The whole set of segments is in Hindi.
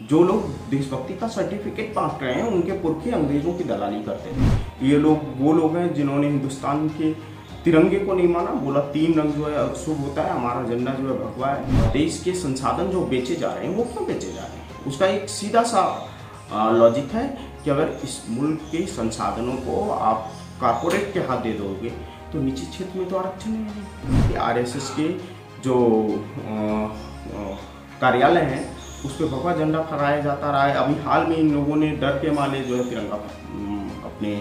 जो लोग देशभक्ति का सर्टिफिकेट बांट रहे हैं, उनके पुरखे अंग्रेज़ों की दलाली करते थे ये लोग, वो लोग हैं जिन्होंने हिंदुस्तान के तिरंगे को नहीं माना, बोला तीन रंग जो है शुभ होता है, हमारा झंडा जो है भगवा है। देश के संसाधन जो बेचे जा रहे हैं, वो क्यों बेचे जा रहे हैं? उसका एक सीधा सा लॉजिक है कि अगर इस मुल्क के संसाधनों को आप कारपोरेट के हाथ दे दोगे तो निजी क्षेत्र में तो आरक्षण नहीं है। आरएसएस के जो कार्यालय हैं उस पर भगवा झंडा फहराया जाता रहा है। अभी हाल में इन लोगों ने डर के माले जो है तिरंगा अपने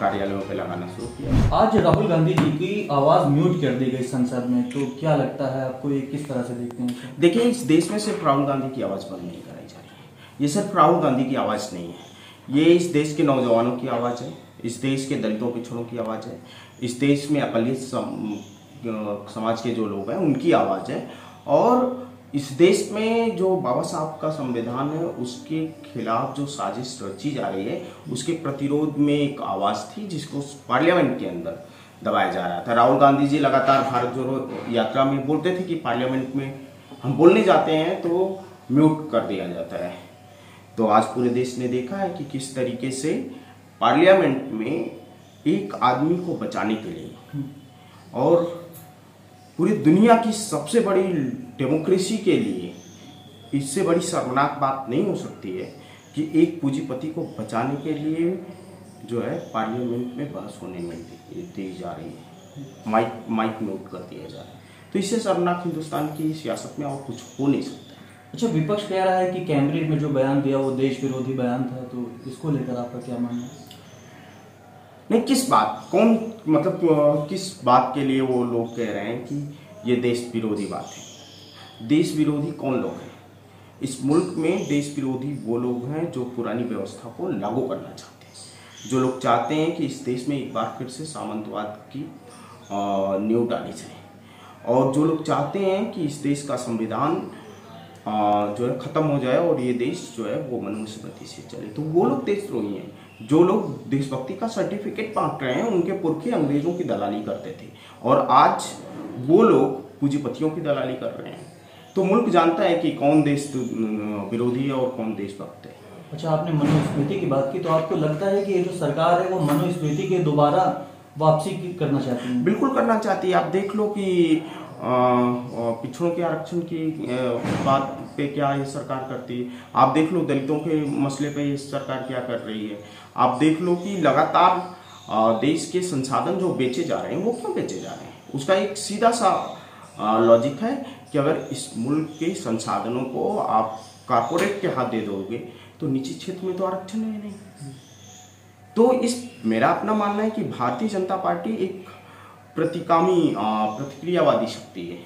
कार्यालयों पे लगाना शुरू किया। आज राहुल गांधी जी की आवाज़ म्यूट कर दी गई संसद में। तो क्या लगता है आपको ये किस तरह से देखते हैं देखिए इस देश में सिर्फ़ राहुल गांधी की आवाज़ बंद नहीं कराई जा रही है। ये सिर्फ़ राहुल गांधी की आवाज़ नहीं है। ये इस देश के नौजवानों की आवाज़ है। इस देश के दलितों पिछड़ों की आवाज़ है। इस देश में अकलियत समाज के जो लोग हैं उनकी आवाज़ है। और इस देश में जो बाबा साहब का संविधान है, उसके खिलाफ जो साजिश रची जा रही है, उसके प्रतिरोध में एक आवाज़ थी जिसको पार्लियामेंट के अंदर दबाया जा रहा था। राहुल गांधी जी लगातार भारत जोड़ो यात्रा में बोलते थे कि पार्लियामेंट में हम बोलने जाते हैं तो म्यूट कर दिया जाता है। तो आज पूरे देश ने देखा है कि किस तरीके से पार्लियामेंट में एक आदमी को बचाने के लिए और पूरी दुनिया की सबसे बड़ी डेमोक्रेसी के लिए इससे बड़ी शर्मनाक बात नहीं हो सकती है कि एक पूंजीपति को बचाने के लिए जो है पार्लियामेंट में बहस होने में दी जा रही है। माइक माइक नोट कर दिया जा रहा है। तो इससे शर्मनाक हिंदुस्तान की सियासत में और कुछ हो नहीं सकता। अच्छा विपक्ष कह रहा है कि कैम्ब्रिज में जो बयान दिया वो देश विरोधी बयान था तो इसको लेकर आपका क्या मानना है? नहीं किस बात? कौन मतलब किस बात के लिए वो लोग कह रहे हैं कि ये देश विरोधी बात है? देश विरोधी कौन लोग हैं? इस मुल्क में देश विरोधी वो लोग हैं जो पुरानी व्यवस्था को लागू करना चाहते हैं। जो लोग चाहते हैं कि इस देश में एक बार फिर से सामंतवाद की नींव डाली जाए और जो लोग चाहते हैं कि इस देश का संविधान जो है ख़त्म हो जाए और ये देश जो है वो मनुस्मृति से चले। तो वो लोग देशद्रोही हैं। जो लोग देशभक्ति का सर्टिफिकेट बांट रहे हैं उनके पुरखे अंग्रेज़ों की दलाली करते थे। और आज वो लोग पूंजीपतियों की दलाली कर रहे हैं। तो मुल्क जानता है कि कौन देश विरोधी है और कौन देशभक्त है। अच्छा आपने मनुस्मृति की बात की तो आपको लगता है कि ये जो सरकार है वो मनुस्मृति के दोबारा वापसी करना चाहती है? बिल्कुल करना चाहती है। आप देख लो कि पिछड़ों के आरक्षण की बात पे क्या ये सरकार करती है? आप देख लो, दलितों के मसले पे ये सरकार क्या कर रही है। आप देख लो कि लगातार देश के संसाधन जो बेचे जा रहे हैं, वो क्यों बेचे जा रहे हैं? उसका एक सीधा सा लॉजिक है कि अगर इस मुल्क के संसाधनों को आप कारपोरेट के हाथ दे दोगे तो निजी क्षेत्र में तो आरक्षण है नहीं। तो इस, मेरा अपना मानना है कि भारतीय जनता पार्टी एक प्रतिकामी प्रतिक्रियावादी शक्ति है।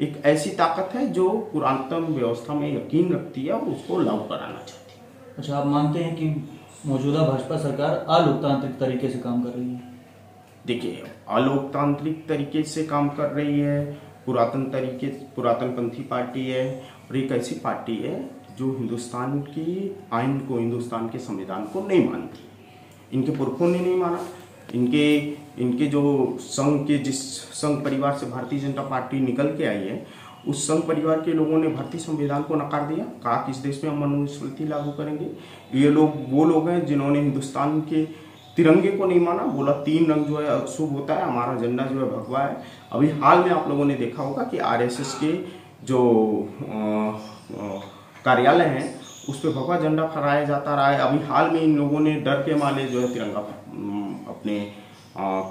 एक ऐसी ताकत है जो पुरातन व्यवस्था में यकीन रखती है और उसको लागू कराना चाहती है। अच्छा आप मानते हैं कि मौजूदा भाजपा सरकार अलोकतांत्रिक तरीके से काम कर रही है? देखिए अलोकतांत्रिक तरीके से काम कर रही है पुरातन तरीके पुरातन पंथी पार्टी है और एक ऐसी पार्टी है जो हिंदुस्तान की आइन को हिंदुस्तान के संविधान को नहीं मानती। इनके पुरखों ने नहीं माना। इनके इनके जो संघ के जिस संघ परिवार से भारतीय जनता पार्टी निकल के आई है, उस संघ परिवार के लोगों ने भारतीय संविधान को नकार दिया। कहा कि इस देश में हम मनुस्मृति लागू करेंगे। ये लोग, वो लोग हैं जिन्होंने हिंदुस्तान के तिरंगे को नहीं माना। बोला, तीन रंग जो है, अशुभ होता है, हमारा झंडा जो है, भगवा है। अभी हाल में आप लोगों ने देखा होगा कि आरएसएस के जो कार्यालय हैं, उस पर भगवा झंडा फहराया जाता रहा है। अभी हाल में इन लोगों ने डर के माले जो है तिरंगा अपने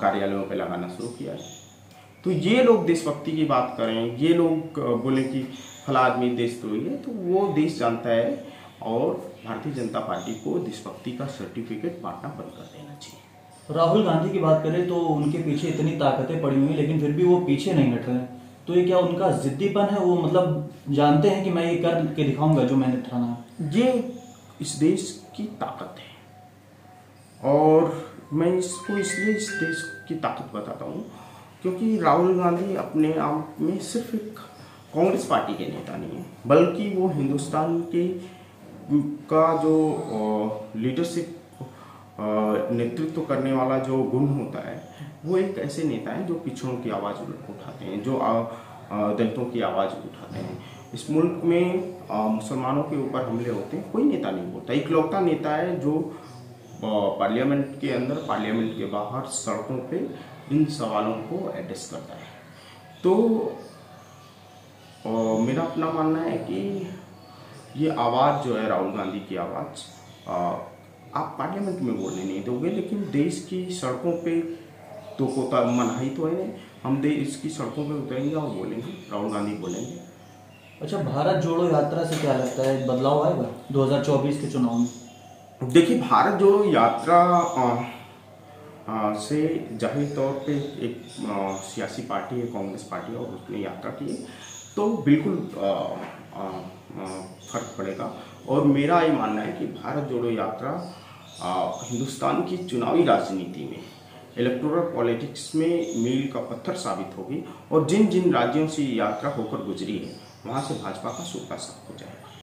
कार्यालयों पे लगाना शुरू किया है। तो ये लोग देशभक्ति की बात करें ये लोग बोले कि फला आदमी देश देशद्रोही है तो वो देश जानता है और भारतीय जनता पार्टी को देशभक्ति का सर्टिफिकेट बांटना बंद कर देना चाहिए। राहुल गांधी की बात करें तो उनके पीछे इतनी ताकतें पड़ी हुई लेकिन फिर भी वो पीछे नहीं हट रहे तो ये क्या उनका जिद्दीपन है? वो मतलब जानते हैं कि मैं ये कर के दिखाऊँगा जो मैंने ठाना ये इस देश की ताकत है। और मैं इसको इसलिए इस देश की ताकत बताता हूँ क्योंकि राहुल गांधी अपने आप में सिर्फ़ एक कांग्रेस पार्टी के नेता नहीं है, बल्कि वो हिंदुस्तान के का जो लीडरशिप नेतृत्व करने वाला जो गुण होता है, वो एक ऐसे नेता हैं जो पिछड़ों की आवाज़ उठाते हैं, जो दलितों की आवाज़ उठाते हैं। इस मुल्क में मुसलमानों के ऊपर हमले होते हैं, कोई नेता नहीं बोलता इकलौता नेता है जो पार्लियामेंट के अंदर पार्लियामेंट के बाहर सड़कों पे इन सवालों को एड्रेस करता है। तो आ, मेरा अपना मानना है कि ये आवाज़ जो है राहुल गांधी की आवाज़ आप पार्लियामेंट में बोलने नहीं दोगे लेकिन देश की सड़कों पे तो कोता मनाही तो है। हम देश की सड़कों पे उतरेंगे और बोलेंगे राहुल गांधी बोलेंगे। अच्छा भारत जोड़ो यात्रा से क्या लगता है? बदलाव आएगा? 2024 के चुनाव में। देखिए भारत जोड़ो यात्रा आ, आ, से ज़ाहिर तौर पे एक सियासी पार्टी है कांग्रेस पार्टी और उसने यात्रा की तो बिल्कुल फ़र्क पड़ेगा। और मेरा ये मानना है कि भारत जोड़ो यात्रा हिंदुस्तान की चुनावी राजनीति में इलेक्टोरल पॉलिटिक्स में मील का पत्थर साबित होगी और जिन जिन राज्यों से यात्रा होकर गुजरी है वहाँ से भाजपा का सूखा साफ़ हो जाएगा।